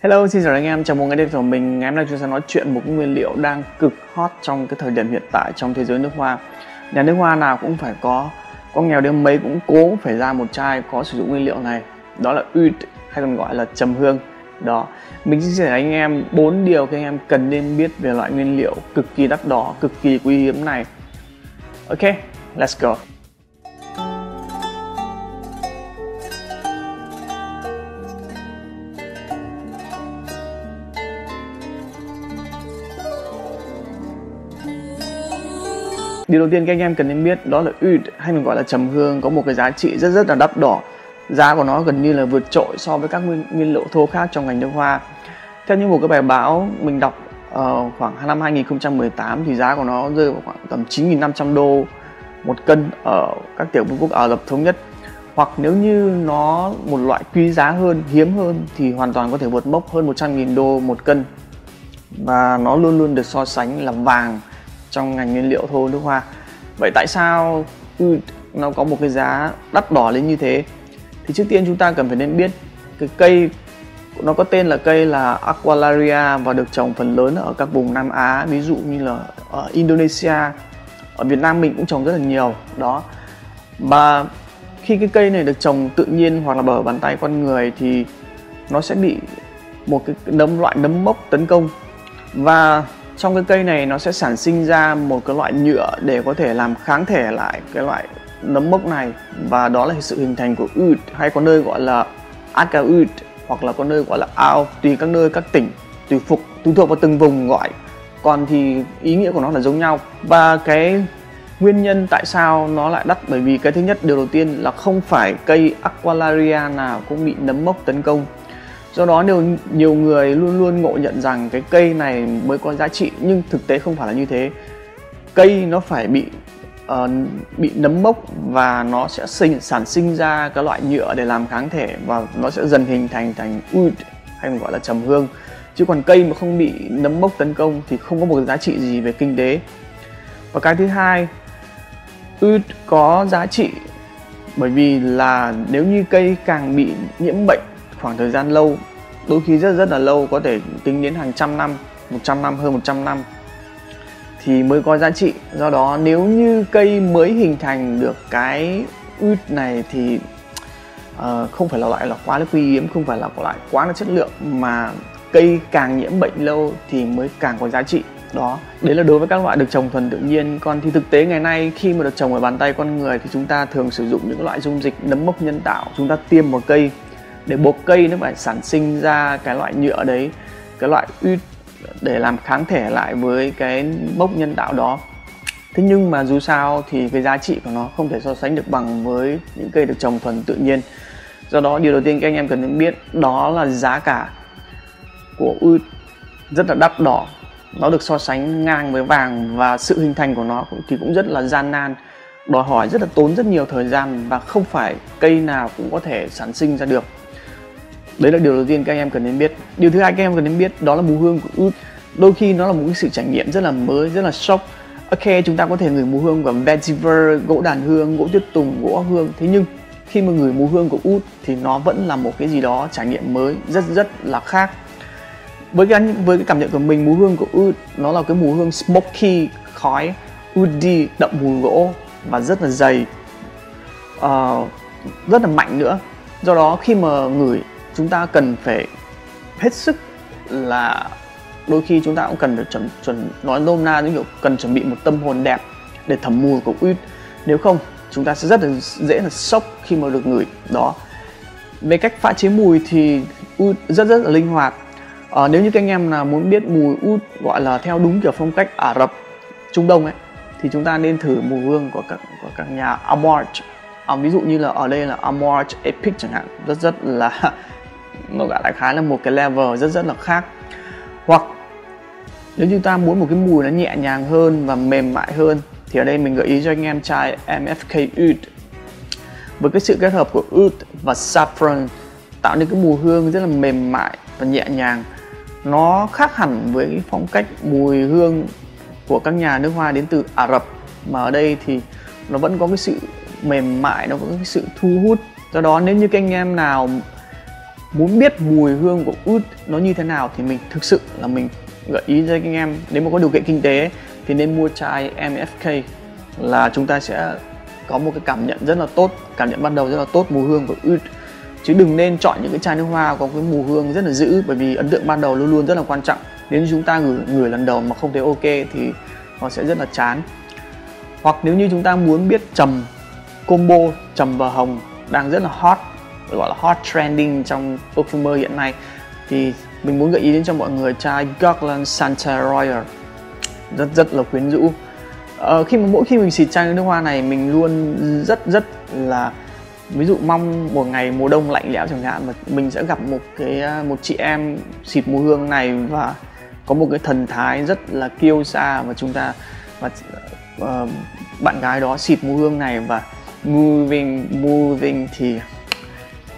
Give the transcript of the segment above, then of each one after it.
Hello, xin chào anh em, chào mừng ngày đêm của mình. Ngày hôm nay chúng ta nói chuyện một cái nguyên liệu đang cực hot trong cái thời điểm hiện tại trong thế giới nước hoa. Nhà nước hoa nào cũng phải có, có nghèo đến mấy cũng cố phải ra một chai có sử dụng nguyên liệu này. Đó là oud hay còn gọi là trầm hương. Đó, mình sẽ chia sẻ anh em bốn điều các anh em cần nên biết về loại nguyên liệu cực kỳ đắt đỏ, cực kỳ quý hiếm này. Ok, let's go. Điều đầu tiên các anh em cần nên biết đó là oud hay mình gọi là trầm hương có một cái giá trị rất rất là đắt đỏ. Giá của nó gần như là vượt trội so với các nguyên, nguyên liệu thô khác trong ngành nước hoa. Theo như một cái bài báo mình đọc uh, khoảng năm 2018 thì giá của nó rơi vào khoảng tầm 9.500 đô một cân ở các tiểu vương quốc Ả Rập thống nhất hoặc nếu như nó một loại quý giá hơn, hiếm hơn thì hoàn toàn có thể vượt mốc hơn 100.000 đô một cân và nó luôn luôn được so sánh là vàng trong ngành nguyên liệu thô nước hoa. Vậy tại sao ừ, nó có một cái giá đắt đỏ lên như thế? Thì trước tiên chúng ta cần phải nên biết cái cây, nó có tên là cây là Aqualaria và được trồng phần lớn ở các vùng Nam Á, ví dụ như là ở Indonesia. Ở Việt Nam mình cũng trồng rất là nhiều, đó. Và khi cái cây này được trồng tự nhiên hoặc là bởi bàn tay con người thì nó sẽ bị một cái nấm loại nấm mốc tấn công. Và trong cái cây này nó sẽ sản sinh ra một cái loại nhựa để có thể làm kháng thể lại cái loại nấm mốc này. Và đó là sự hình thành của ud hay có nơi gọi là aca hoặc là có nơi gọi là ao, tùy các nơi, các tỉnh, tùy phục, tùy thuộc vào từng vùng gọi. Còn thì ý nghĩa của nó là giống nhau. Và cái nguyên nhân tại sao nó lại đắt, bởi vì cái thứ nhất, điều đầu tiên là không phải cây aqualaria nào cũng bị nấm mốc tấn công do đó nhiều nhiều người luôn luôn ngộ nhận rằng cái cây này mới có giá trị nhưng thực tế không phải là như thế. Cây nó phải bị uh, bị nấm mốc và nó sẽ sinh sản sinh ra cái loại nhựa để làm kháng thể và nó sẽ dần hình thành thành wood hay mình gọi là trầm hương. Chứ còn cây mà không bị nấm mốc tấn công thì không có một giá trị gì về kinh tế. Và cái thứ hai oud có giá trị bởi vì là nếu như cây càng bị nhiễm bệnh khoảng thời gian lâu đôi khi rất rất là lâu có thể tính đến hàng trăm năm 100 năm hơn 100 năm thì mới có giá trị. Do đó nếu như cây mới hình thành được cái út này thì uh, không phải là loại là quá là quý hiếm không phải là loại quá là chất lượng mà cây càng nhiễm bệnh lâu thì mới càng có giá trị. Đó đấy là đối với các loại được trồng thuần tự nhiên. Còn thì thực tế ngày nay khi mà được trồng ở bàn tay con người thì chúng ta thường sử dụng những loại dung dịch nấm mốc nhân tạo chúng ta tiêm vào cây để buộc cây nó phải sản sinh ra cái loại nhựa đấy, cái loại uy để làm kháng thể lại với cái mốc nhân tạo đó. Thế nhưng mà dù sao thì cái giá trị của nó không thể so sánh được bằng với những cây được trồng thuần tự nhiên. Do đó, điều đầu tiên các anh em cần biết đó là giá cả của uy rất là đắt đỏ. Nó được so sánh ngang với vàng và sự hình thành của nó thì cũng rất là gian nan, đòi hỏi rất là tốn rất nhiều thời gian và không phải cây nào cũng có thể sản sinh ra được đấy là điều đầu tiên các anh em cần nên biết. Điều thứ hai các em cần nên biết đó là mùi hương của oud đôi khi nó là một cái sự trải nghiệm rất là mới rất là sốc ok chúng ta có thể ngửi mùi hương của vetiver gỗ đàn hương gỗ tuyết tùng gỗ hương. Thế nhưng khi mà ngửi mùi hương của oud thì nó vẫn là một cái gì đó trải nghiệm mới rất rất là khác. Với cái với cái cảm nhận của mình mùi hương của oud nó là cái mùi hương smoky khói woody đậm mùi gỗ và rất là dày. Uh, rất là mạnh nữa. Do đó khi mà ngửi chúng ta cần phải hết sức là đôi khi chúng ta cũng cần phải chuẩn chuẩn nói nôm na như kiểu cần chuẩn bị một tâm hồn đẹp để thẩm mùi của uýt nếu không chúng ta sẽ rất là dễ là sốc khi mà được ngửi đó. Về cách pha chế mùi thì oud rất rất là linh hoạt. À, nếu như các anh em là muốn biết mùi oud gọi là theo đúng kiểu phong cách Ả Rập Trung Đông ấy thì chúng ta nên thử mùi hương của các của các nhà amort à, ờ, ví dụ như là ở đây là amort Epic chẳng hạn. Rất rất là nó gọi đại khái là một cái level rất rất là khác. Hoặc nếu chúng ta muốn một cái mùi nó nhẹ nhàng hơn và mềm mại hơn, thì ở đây mình gợi ý cho anh em chai MFK Oud. Với cái sự kết hợp của oud và saffron, tạo nên cái mùi hương rất là mềm mại và nhẹ nhàng. Nó khác hẳn với cái phong cách mùi hương của các nhà nước hoa đến từ Ả Rập, mà ở đây thì nó vẫn có cái sự mềm mại, nó có cái sự thu hút. Do đó nếu như các anh em nào muốn biết mùi hương của oud nó như thế nào thì mình thực sự là mình gợi ý cho anh em, nếu mà có điều kiện kinh tế thì nên mua chai MFK là chúng ta sẽ có một cái cảm nhận rất là tốt, cảm nhận ban đầu rất là tốt mùi hương của oud chứ đừng nên chọn những cái chai nước hoa có cái mùi hương rất là dữ, bởi vì ấn tượng ban đầu luôn luôn rất là quan trọng. Nếu như chúng ta ngửi ngửi lần đầu mà không thấy ok thì nó sẽ rất là chán. Hoặc nếu như chúng ta muốn biết trầm, combo trầm và hồng đang rất là hot gọi là hot trending trong perfumer hiện nay. Thì mình muốn gợi ý đến cho mọi người chai Garland Santa Royal. Rất rất là quyến rũ. Ờ, khi mà mỗi khi mình xịt chai nước hoa này mình luôn rất rất là ví dụ mong một ngày mùa đông lạnh lẽo chẳng hạn mà mình sẽ gặp một cái ờ, một chị em xịt mùi hương này và có một cái thần thái rất là kiêu xa và chúng ta và uh, bạn gái đó xịt mùi hương này và moving moving thì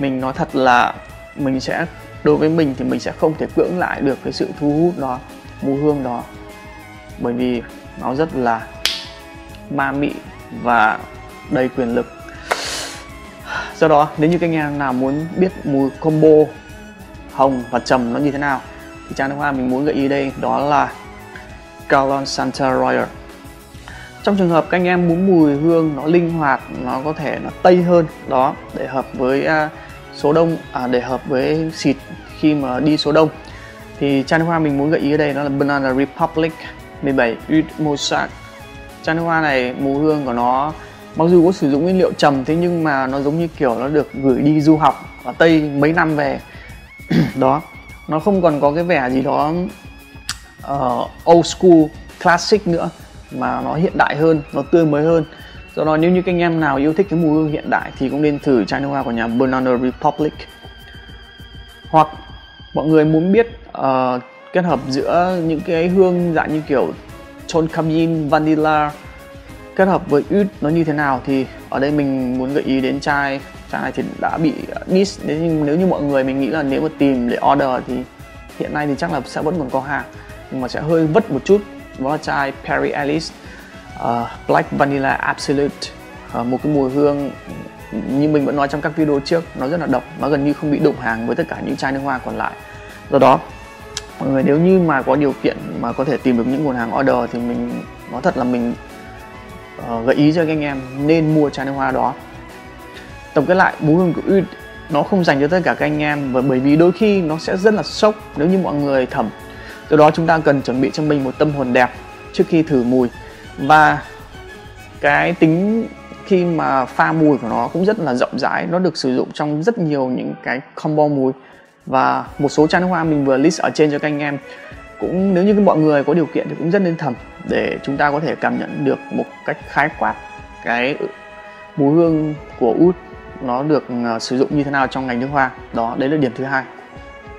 mình nói thật là mình sẽ đối với mình thì mình sẽ không thể cưỡng lại được cái sự thu hút đó mùi hương đó. Bởi vì nó rất là ma mị và đầy quyền lực. Do đó nếu như các anh em nào muốn biết mùi combo hồng và trầm nó như thế nào thì trang nước hoa mình muốn gợi ý đây đó là Calon Santa Royal. Trong trường hợp các anh em muốn mùi hương nó linh hoạt nó có thể nó tây hơn đó để hợp với uh, số đông à, để hợp với xịt khi mà đi số đông. Thì chai nước hoa mình muốn gợi ý ở đây đó là Banana Republic 17 Oud Mosaic chai nước hoa này mùi hương của nó mặc dù có sử dụng nguyên liệu trầm thế nhưng mà nó giống như kiểu nó được gửi đi du học ở Tây mấy năm về. Đó nó không còn có cái vẻ gì đó uh, old school classic nữa mà nó hiện đại hơn nó tươi mới hơn do đó nếu như các anh em nào yêu thích cái mùi hương hiện đại thì cũng nên thử chai nước hoa của nhà Banana Republic. Hoặc mọi người muốn biết uh, kết hợp giữa những cái hương dạng như kiểu tonkamin vanilla kết hợp với ướt nó như thế nào thì ở đây mình muốn gợi ý đến chai chai này thì đã bị miss. Nhưng nếu như mọi người mình nghĩ là nếu mà tìm để order thì hiện nay thì chắc là sẽ vẫn còn có hàng nhưng mà sẽ hơi vất một chút. Đó là chai Perry Ellis uh, Black Vanilla Absolute uh, một cái mùi hương như mình vẫn nói trong các video trước nó rất là độc nó gần như không bị đụng hàng với tất cả những chai nước hoa còn lại. Do đó mọi người nếu như mà có điều kiện mà có thể tìm được những nguồn hàng order thì mình nói thật là mình uh, gợi ý cho các anh em nên mua chai nước hoa đó. Tổng kết lại mùi hương của Oud nó không dành cho tất cả các anh em và bởi vì đôi khi nó sẽ rất là sốc nếu như mọi người thẩm. Do đó chúng ta cần chuẩn bị cho mình một tâm hồn đẹp trước khi thử mùi và cái tính khi mà pha mùi của nó cũng rất là rộng rãi. Nó được sử dụng trong rất nhiều những cái combo mùi. Và một số chai nước hoa mình vừa list ở trên cho các anh em. Cũng nếu như mọi người có điều kiện thì cũng rất nên thầm để chúng ta có thể cảm nhận được một cách khái quát cái mùi hương của út nó được à, sử dụng như thế nào trong ngành nước hoa. Đó, đấy là điểm thứ hai.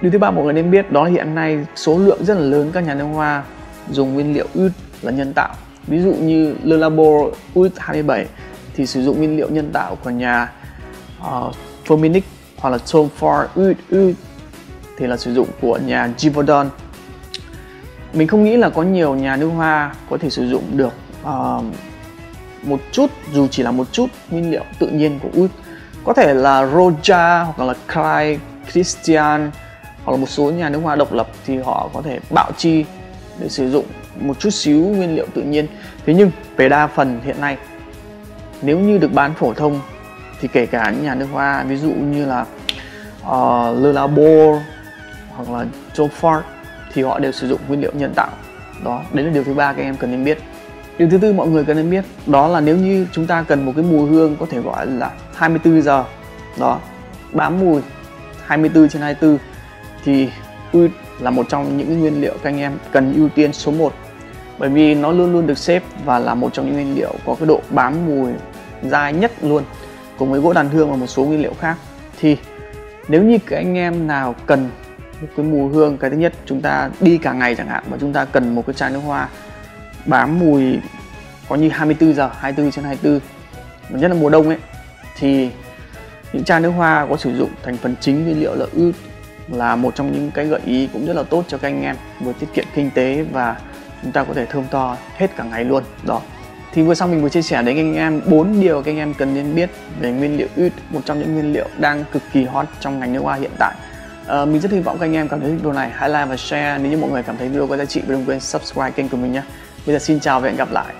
Điều thứ ba mọi người nên biết đó là hiện nay số lượng rất là lớn các nhà nước hoa dùng nguyên liệu út là nhân tạo ví dụ như Le Labo út 27 thì sử dụng nguyên liệu nhân tạo của nhà ờ, uh, Firmenich hoặc là Tom Ford Oud thì là sử dụng của nhà Givaudan. Mình không nghĩ là có nhiều nhà nước hoa có thể sử dụng được uh, một chút dù chỉ là một chút nguyên liệu tự nhiên của Oud có thể là Roja hoặc là Clyde Christian hoặc là một số nhà nước hoa độc lập thì họ có thể bạo chi để sử dụng một chút xíu nguyên liệu tự nhiên. Thế nhưng về đa phần hiện nay nếu như được bán phổ thông thì kể cả những nhà nước hoa ví dụ như là uh, Le Labo hoặc là Tom Ford thì họ đều sử dụng nguyên liệu nhân tạo. Đó đấy là điều thứ ba các em cần nên biết. Điều thứ tư mọi người cần nên biết đó là nếu như chúng ta cần một cái mùi hương có thể gọi là 24 giờ đó bám mùi 24 trên 24 thì oud là một trong những nguyên liệu các anh em cần ưu tiên số 1 bởi vì nó luôn luôn được xếp và là một trong những nguyên liệu có cái độ bám mùi dai nhất luôn, cùng với gỗ đàn hương và một số nguyên liệu khác. Thì nếu như các anh em nào cần một cái mùi hương, cái thứ nhất, chúng ta đi cả ngày chẳng hạn và chúng ta cần một cái chai nước hoa bám mùi có như 24 giờ 24 trên 24 và nhất là mùa đông ấy, thì những chai nước hoa có sử dụng thành phần chính nguyên liệu là ướt là một trong những cái gợi ý cũng rất là tốt cho các anh em vừa tiết kiệm kinh tế và chúng ta có thể thơm to hết cả ngày luôn. Đó thì vừa xong mình vừa chia sẻ đến anh em bốn điều các anh em cần nên biết về nguyên liệu ướt một trong những nguyên liệu đang cực kỳ hot trong ngành nước hoa hiện tại. À, mình rất hy vọng các anh em cảm thấy video này hãy like và share. Nếu như mọi người cảm thấy video có giá trị và đừng quên subscribe kênh của mình nhé. Bây giờ xin chào và hẹn gặp lại.